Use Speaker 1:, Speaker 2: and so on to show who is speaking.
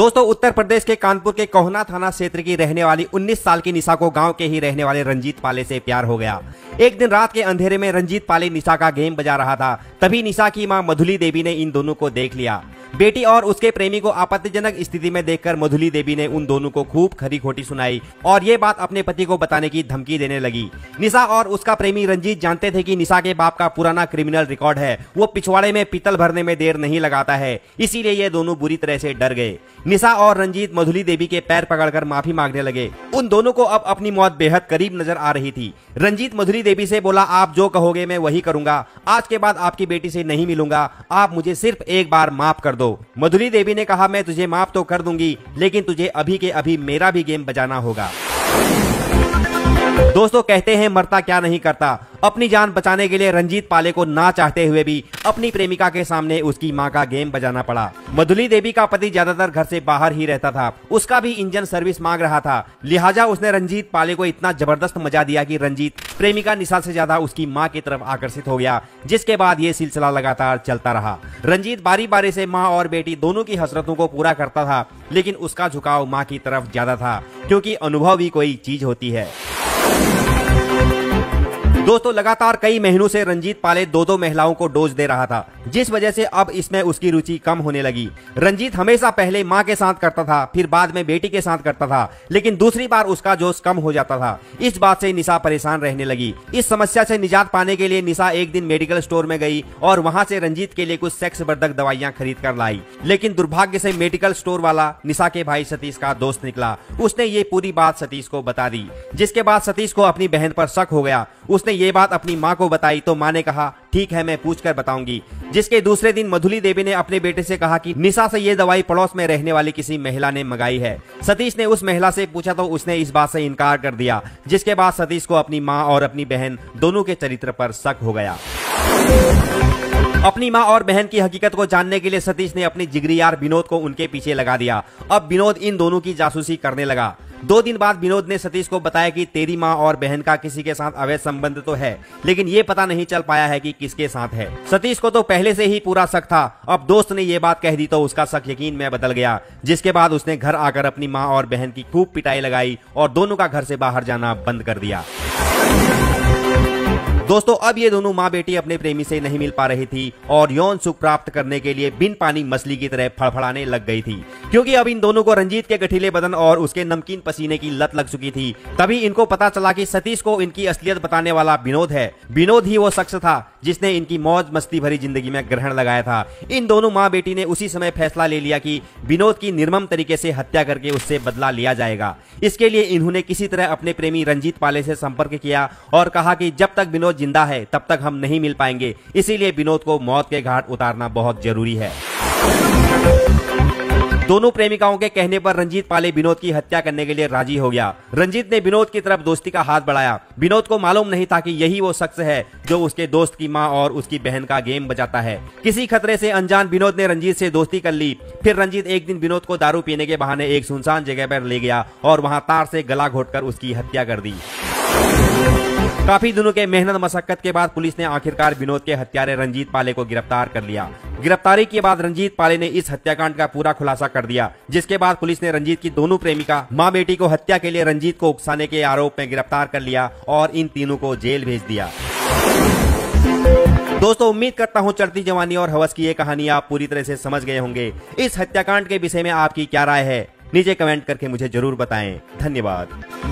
Speaker 1: दोस्तों, उत्तर प्रदेश के कानपुर के कोहना थाना क्षेत्र की रहने वाली 19 साल की निशा को गाँव के ही रहने वाले रंजीत पाले से प्यार हो गया। एक दिन रात के अंधेरे में रंजीत पाले निशा का गेम बजा रहा था। तभी निशा की माँ मधुली देवी ने इन दोनों को देख लिया। बेटी और उसके प्रेमी को आपत्तिजनक स्थिति में देखकर मधुली देवी ने उन दोनों को खूब खरी खोटी सुनाई और ये बात अपने पति को बताने की धमकी देने लगी। निशा और उसका प्रेमी रंजीत जानते थे कि निशा के बाप का पुराना क्रिमिनल रिकॉर्ड है। वो पिछवाड़े में पीतल भरने में देर नहीं लगाता है। इसीलिए ये दोनों बुरी तरह से डर गए। निशा और रंजीत मधुली देवी के पैर पकड़कर माफ़ी मांगने लगे। उन दोनों को अब अपनी मौत बेहद करीब नज़र आ रही थी। रंजीत मधुली देवी से बोला, आप जो कहोगे मैं वही करूँगा। आज के बाद आपकी बेटी से नहीं मिलूँगा। आप मुझे सिर्फ़ एक बार माफ़ कर दो। मधुरी देवी ने कहा, मैं तुझे माफ़ तो कर दूँगी, लेकिन तुझे अभी के अभी मेरा भी गेम बजाना होगा। दोस्तों, कहते हैं, मरता क्या नहीं करता। अपनी जान बचाने के लिए रंजीत पाले को ना चाहते हुए भी अपनी प्रेमिका के सामने उसकी माँ का गेम बजाना पड़ा। मधुली देवी का पति ज़्यादातर घर से बाहर ही रहता था। उसका भी इंजन सर्विस मांग रहा था। लिहाजा उसने रंजीत पाले को इतना ज़बरदस्त मज़ा दिया कि रंजीत प्रेमिका निशा से ज़्यादा उसकी माँ की तरफ़ आकर्षित हो गया, जिसके बाद ये सिलसिला लगातार चलता रहा। रंजीत बारी बारी से माँ और बेटी दोनों की हसरतों को पूरा करता था, लेकिन उसका झुकाव माँ की तरफ़ ज़्यादा था, क्योंकि अनुभव भी कोई चीज़ होती है। दोस्तों, लगातार कई महीनों से रंजीत पाले दो दो महिलाओं को डोज दे रहा था, जिस वजह से अब इसमें उसकी रुचि कम होने लगी। रंजीत हमेशा पहले माँ के साथ करता था, फिर बाद में बेटी के साथ करता था, लेकिन दूसरी बार उसका जोश कम हो जाता था। इस बात से निशा परेशान रहने लगी। इस समस्या से निजात पाने के लिए निशा एक दिन मेडिकल स्टोर में गई और वहाँ से रंजीत के लिए कुछ सेक्स वर्धक दवाइयाँ खरीद कर लाई। लेकिन दुर्भाग्य से मेडिकल स्टोर वाला निशा के भाई सतीश का दोस्त निकला। उसने ये पूरी बात सतीश को बता दी, जिसके बाद सतीश को अपनी बहन पर शक हो गया। उसने ये बात अपनी माँ को बताई तो माँ ने कहा, ठीक है, मैं पूछ कर बताऊँगी। जिसके दूसरे दिन मधुली देवी ने अपने बेटे से कहा कि, निशा से ये दवाई पड़ोस में रहने वाली किसी महिला ने मंगाई है। सतीश ने उस महिला से पूछा तो उसने इस बात से इनकार कर दिया, जिसके बाद सतीश को अपनी माँ और अपनी बहन दोनों के चरित्र पर शक हो गया। अपनी माँ और बहन की हकीकत को जानने के लिए सतीश ने अपनी जिगरी यार विनोद को उनके पीछे लगा दिया। अब विनोद इन दोनों की जासूसी करने लगा। दो दिन बाद विनोद ने सतीश को बताया कि तेरी माँ और बहन का किसी के साथ अवैध संबंध तो है, लेकिन ये पता नहीं चल पाया है कि किसके साथ है। सतीश को तो पहले से ही पूरा शक था। अब दोस्त ने ये बात कह दी तो उसका शक यकीन में बदल गया, जिसके बाद उसने घर आकर अपनी माँ और बहन की खूब पिटाई लगाई और दोनों का घर से बाहर जाना बंद कर दिया। दोस्तों, अब ये दोनों माँ बेटी अपने प्रेमी से नहीं मिल पा रही थी और यौन सुख प्राप्त करने के लिए बिन पानी मछली की तरह फड़फड़ाने लग गई थी। क्योंकि अब इन दोनों को रंजीत के गठीले बदन और उसके नमकीन पसीने की लत लग चुकी थी। तभी इनको पता चला कि सतीश को इनकी असलियत बताने वाला विनोद है। विनोद ही वो शख्स था जिसने इनकी मौज मस्ती भरी ज़िंदगी में ग्रहण लगाया था। इन दोनों माँ बेटी ने उसी समय फैसला ले लिया कि विनोद की निर्मम तरीके से हत्या करके उससे बदला लिया जाएगा। इसके लिए इन्होंने किसी तरह अपने प्रेमी रंजीत पाले से संपर्क किया और कहा कि जब तक विनोद ज़िंदा है, तब तक हम नहीं मिल पाएँगे। इसीलिए विनोद को मौत के घाट उतारना बहुत ज़रूरी है। दोनों प्रेमिकाओं के कहने पर रंजीत पाले विनोद की हत्या करने के लिए राज़ी हो गया। रंजीत ने विनोद की तरफ़ दोस्ती का हाथ बढ़ाया। विनोद को मालूम नहीं था कि यही वो शख्स है जो उसके दोस्त की माँ और उसकी बहन का गेम बजाता है। किसी खतरे से अनजान विनोद ने रंजीत से दोस्ती कर ली। फिर रंजीत एक दिन विनोद को दारू पीने के बहाने एक सुनसान जगह पर ले गया और वहाँ तार से गला घोटकर उसकी हत्या कर दी। काफ़ी दिनों के मेहनत मशक्कत के बाद पुलिस ने आखिरकार विनोद के हत्यारे रंजीत पाले को गिरफ़्तार कर लिया। गिरफ्तारी के बाद रंजीत पाले ने इस हत्याकांड का पूरा खुलासा कर दिया, जिसके बाद पुलिस ने रंजीत की दोनों प्रेमिका, माँ बेटी को हत्या के लिए रंजीत को उकसाने के आरोप में गिरफ़्तार कर लिया और इन तीनों को जेल भेज दिया। दोस्तों, उम्मीद करता हूँ चढ़ती जवानी और हवस की ये कहानी आप पूरी तरह से समझ गए होंगे। इस हत्याकांड के विषय में आपकी क्या राय है? नीचे कमेंट करके मुझे ज़रूर बताएँ। धन्यवाद।